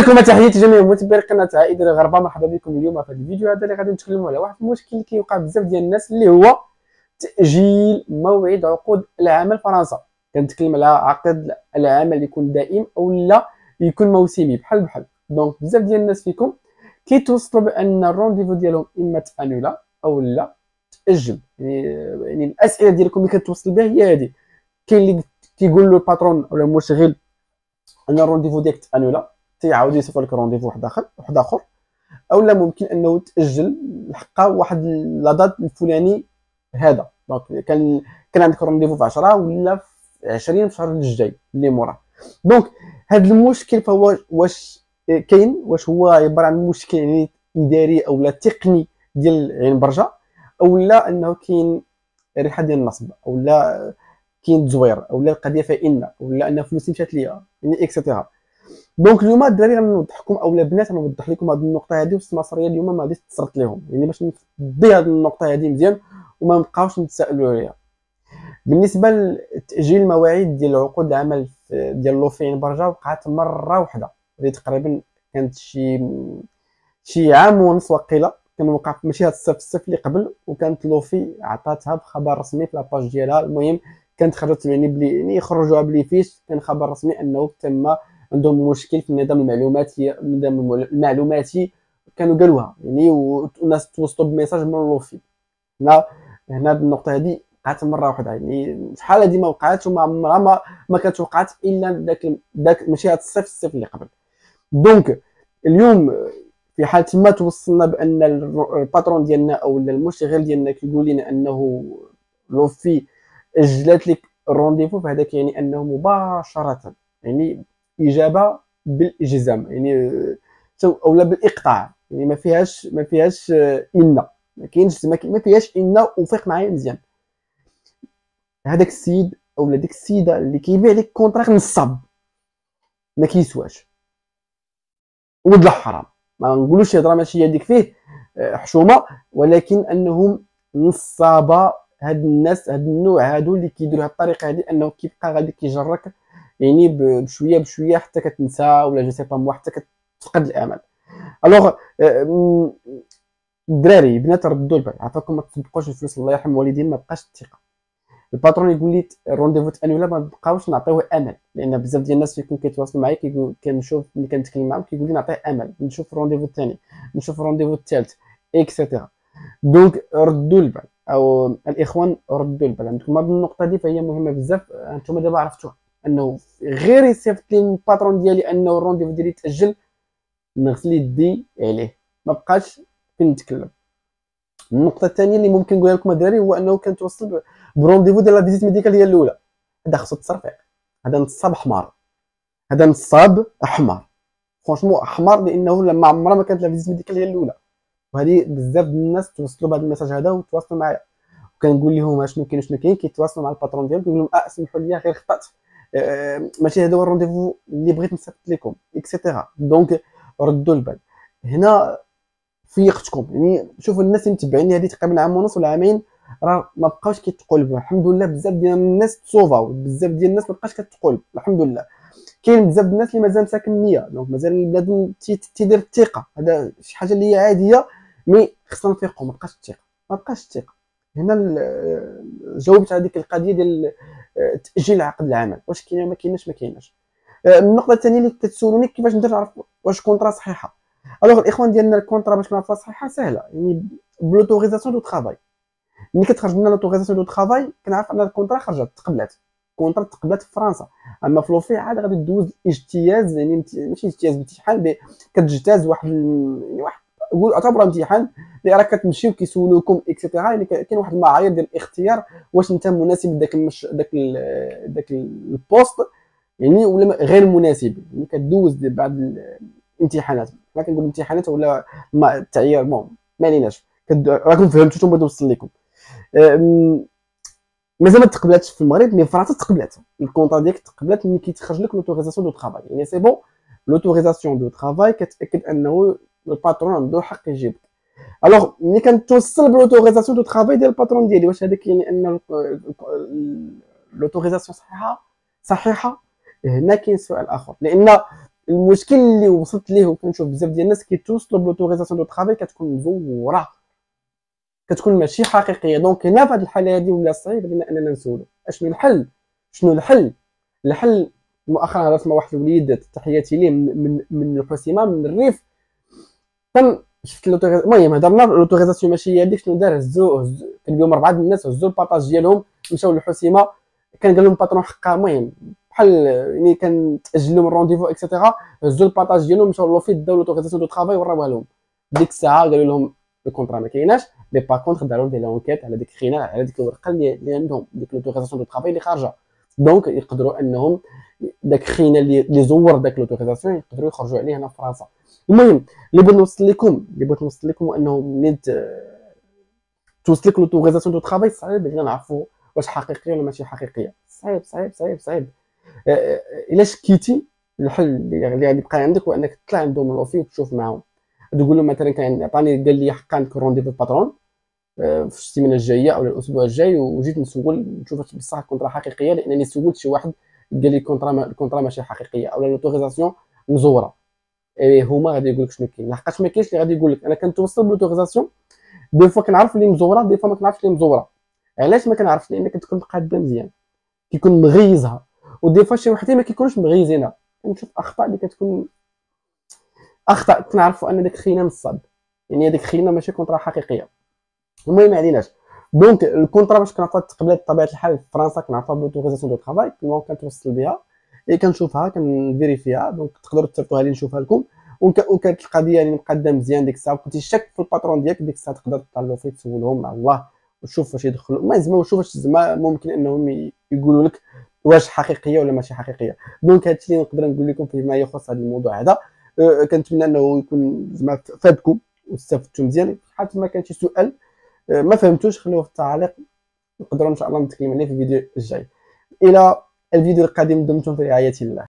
لكم تحياتي جميع متابعي قناة عائد الغربة. مرحبا بكم اليوم في الفيديو. هذا اللي غادي نتكلموا على واحد المشكل كيوقع بزاف ديال الناس اللي هو تأجيل موعد عقود العمل فرنسا. كنتكلم على عقد العمل اللي يكون دائم أو لا يكون موسمي بحال بحال. donc بزاف ديال الناس فيكم كيتوصلوا بأن ال rendez-vous ديالهم إما t'annula أو لا تأجل. يعني يعني الأسئلة ديالكم اللي كتوصل بها هي هذه. كاين اللي كيقول له ال patron ولا المشغل أن ال rendez-vous ديالك t'annula تيعاود يصيفط لك rendez-vous واحد آخر واحد آخر. اولا ممكن أنه تأجل لحقا واحد la date الفلاني هذا. donc كان كان عندك rendez-vous في 10 ولا في 20 في الشهر الجاي اللي موراه donc هذا المشكل فهو واش كاين واش هو عبارة عن مشكل يعني إداري أو لا تقني ديال عين برجه أو لا أنه كاين ريحة ديال النصب أو لا كاين تزوير أو لا القضية فيها أو لا أن فلوسي مشات ليا يعني et cetera donc اليوم الدراري غنوضح لكم اولا البنات غنوضح لكم هذه النقطة هذه والسماسريه اليوم ما غاديش تصرت لهم يعني باش نفضي هذه النقطة هذه مزيان وما نبقاوش نتسائلوا عليها. بالنسبة لتأجيل المواعيد ديال عقود العمل ديال لوفي عين برجة وقعت مرة واحدة اللي تقريبا كانت شي شي عام ونص وقيلة. كان وقع ماشي هاد الصيف الصيف اللي قبل وكانت لوفي عطاتها بخبر رسمي في لاباج ديالها. المهم كانت خرجت يعني بلي يعني يخرجوها بلي فيش كان خبر رسمي أنه تم عندهم مشكل في النظام المعلوماتي النظام المعلوماتي كانوا قالوها. يعني والناس توصلوا بميساج من لوفي هنا هنا النقطة هذه وقعت مرة واحدة. يعني شحال هذه ما وقعت وما عمرها ما ما كانت وقعت إلا داك داك ماشي هذا الصيف الصيف اللي قبل. donc اليوم في حال ما توصلنا بأن ال patron ديالنا أو المشغل ديالنا كيقول لنا أنه l'OFII أجلت لك ال rendez-vous فهذاك يعني أنه مباشرة. يعني اجابه بالجزم يعني اولا بالقطع يعني ما فيهاش ما فيهاش إن ما كاينش ما فيهاش إن وفيق معايا مزيان. هذاك السيد اولا ديك السيدة اللي كيبيع لك contrat نصاب ما كيسواش. ولد حرام ما نقولوش هضره ماشي هذيك فيه حشومة ولكن أنهم نصابه هاد الناس هاد النوع هادو اللي كيديروا هاد الطريقة هادي أنه كيبقى غادي كيجرك يعني بشوية بشوية حتى كتنسى ولا je sais pas moi حتى كتفقد الامل alors الدراري بنات ردوا البال. عافاكم ما تصدقوش الفلوس الله يرحم والدين ما بقاش الثقه ال patron يقول لي ال rendez-vous تانولا ما نبقاوش نعطيوه أمل. لأن بزاف ديال الناس فيكم كيتواصلوا معايا كيقول كنشوف ملي كنتكلم معاهم كيقول لي نعطيه أمل. نشوف ال rendez-vous الثاني نشوف ال rendez-vous الثالث et cetera donc ردوا البال. أو الإخوان ردوا البال. عندكم هذه النقطة دي فهي مهمة بزاف. أنتم دابا عرفتوها. أنه غير يصيفط لي ال patron ديالي أنه ال rendez-vous ديالي تأجل نغسل يدي عليه. ما بقاش فين نتكلم. النقطة الثانية اللي ممكن نقولها لكم الدراري هو أنه كان توصل ب rendez-vous ديال la visite médicale هي الأولى. هذا خصو تصرفيق هذا نصاب حمار هذا نصاب حمار franchement حمار لأنه لما عمرها ما كانت la visite médicale هي الأولى. وهذه بزاف الناس توصلوا بهذا ال message هذا وتواصلوا معايا. وكنقول لهم شنو كاين شنو كاين كيتواصلوا مع ال patron ديالهم كيقول لهم آه اسمحوا لي غير خطأت. ماشي هذا هو ال rendez-vous اللي بغيت نصيفط لكم et cetera donc ردوا البال. هنا فيقتكم يعني شوفوا الناس اللي متبعيني هذه تقريبا عام ونص ولا عامين راه ما بقاوش كيتقلبوا الحمد لله بزاف ديال الناس تصوفاو بزاف ديال الناس ما بقاش كتقلب الحمد لله. كاين بزاف الناس اللي مازال مساكن النية. donc مازال بنادم تيدير الثقة. هذا شي حاجة اللي هي عادية mais خصنا نفيقوا. ما بقاش الثقة. ما بقاش الثقة. هنا جاوبت على ديك القضية ديال آه، تأجيل عقد العمل. واش كاينة ما كايناش؟ ما كايناش. آه، النقطة الثانية اللي كتسولوني كيفاش نقدر نعرف واش contrat صحيحة. Alors الإخوان ديالنا ال contrat باش نعرفها صحيحة سهلة يعني ب l'autorisation de travail ملي كتخرج لنا l'autorisation de travail كنعرف أن ال contrat خرجت تقبلات ال contrat تقبلات في فرنسا. أما في l'OFII عاد غادي دوز اجتياز يعني ماشي اجتياز امتحان كتجتاز واحد يعني واحد قول امتحان اللي راك كتمشي وكيسولوكم et cetera يعني كاين واحد المعايير ديال الاختيار واش أنت مناسب لذاك المش... داك داك ال poste يعني ولا غير مناسب. يعني كدوز بعض الامتحانات. ما كنقول امتحانات ولا ما التعيير المهم ما عليناش. راكم فهمتوا بغيت نوصل لكم. مازال ما تقبلاتش في المغرب mais فرنسا تقبلات. ال contrat ديالك تقبلات ملي كيتخرج لك l'autorisation de travail يعني c'est bon l'autorisation de travail كتاكد انه ال patron عنده حق يجيبك. Alors ملي كنتوصل ب l'autorisation de travail ديال ال patron ديالي واش هذاك يعني أن l'autorisation صحيحه صحيحة. هنا كاين سؤال آخر. لأن المشكل اللي وصلت ليه وكنشوف بزاف ديال الناس كيتوصلوا ب l'autorisation de travail كتكون مزورة. كتكون ماشي حقيقية. donc هنا في هذه الحالة هذه ولا صعيب علينا أننا نسولو. أشنو الحل؟ شنو الحل؟ الحل مؤخرا هضرت مع واحد الوليد تحياتي ليه من من, من الحسيمة من الريف. كان شفت المهم هضرنا لوتوريزاسيون ماشي هي هذيك شنو دار هزو كان اليوم أربعة الناس هزو الباطاج ديالهم مشاو للحسيمه كان قال لهم الباترون حقا المهم بحال يعني كان تاجل لهم الرونديفو اكسيتيرا هزو الباطاج ديالهم مشاو لوفيت داو لوتوريزاسيون دو ترافاي وراوها لهم ديك الساعة قالوا لهم الكونترا ما كايناش مي با كونتر داروا دي لونكيت على ديك الخينا على ديك الورقة اللي عندهم ديك لوتوريزاسيون دو ترافاي اللي خارجة. donc يقدروا أنهم داك الخينا اللي زور داك l'autorisation يقدروا يخرجوا عليه هنا في فرنسا. المهم اللي بغيت نوصل لكم اللي بغيت نوصل لكم أنه توصل لك l'autorisation de travail صعيب بغينا نعرفوا واش حقيقية ولا ماشي حقيقية. صعيب صعيب صعيب صعيب. آه، آه، إلا شكيتي الحل اللي غادي يبقى عندك هو أنك تطلع عندهم l'OFII وتشوف معاهم. تقول لهم مثلا كان عطاني قال لي حق عندك rendez-vous patron آه، في السيمانة الجاية أو الأسبوع الجاي وجيت نسول نشوف بصح ال contrat حقيقية لأنني سولت شي واحد قال لي ال contrat ال contrat ماشي حقيقية أو l'autorisation مزورة. اي هما غادي يقول لك شنو كاين. لحقاش ما كاينش اللي غادي يقول لك أنا كنتوصل ب l'autorisation des fois كنعرف اللي مزورة des fois ما كنعرفش اللي مزورة. علاش ما كنعرفش؟ لأن كتكون مقاده مزيان. كيكون مغيزها. و des fois شي وحدين ما كيكونوش مغيزينها كنشوف أخطاء اللي كتكون أخطاء كنعرفوا أن ديك خينا نصاب يعني هذيك خينا ماشي contrat حقيقية. المهم ما عليناش. donc ال contrat باش كنعرفوا تقبلات بطبيعه الحال في فرنسا كنعرفوها ب l'autorisation de travail donc كنتوصل بها اي كنشوفها كنفيريفيها donc تقدروا تصيفطوها لي نشوفها لكم وكانت القضية يعني مقاده مزيان ديك الساعة كنتي شاك في ال patron ديالك ديك الساعة تقدر تطلعوا l'OFII تسولهم مع الله وتشوف واش يدخلوا ما زعما وشوف واش زعما ممكن انهم يقولوا لك واش حقيقيه ولا ماشي حقيقيه دونك هادشي اللي نقدر نقول لكم فيما يخص هذا الموضوع هذا كنتمنى انه يكون زعما فادكم واستفدتوا مزيان حتى ما كان شي سؤال ما فهمتوش خلوه في التعليق نقدروا إن شاء الله نتكلم عليه في الفيديو الجاي. إلى الفيديو القادم دمتم في رعاية الله.